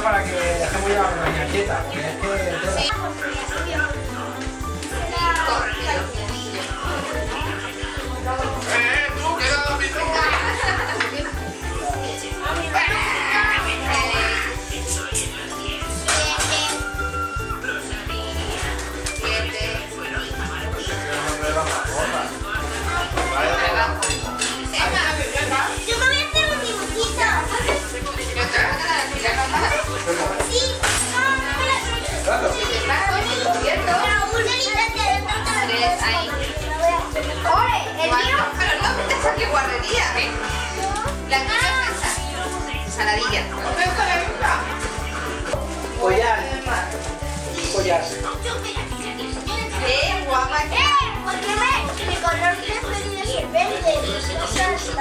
para que dejemos ya la caña quieta.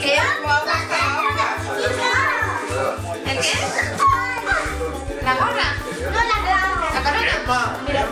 ¿Qué? ¿El qué? ¿La gorra? No, la gorra. ¿La corona? Mira.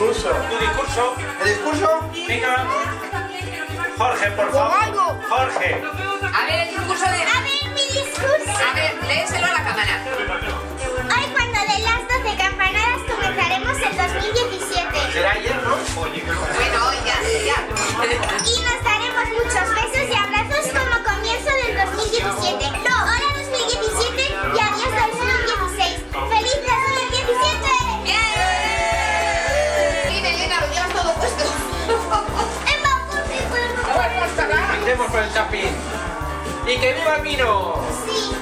Discurso. tu discurso. ¿El discurso? Venga. Jorge, por favor. Jorge. A ver, el discurso de... A ver, mi discurso. A ver, léeselo a la cámara. El chapín. ¡Y que viva el vino! Sí.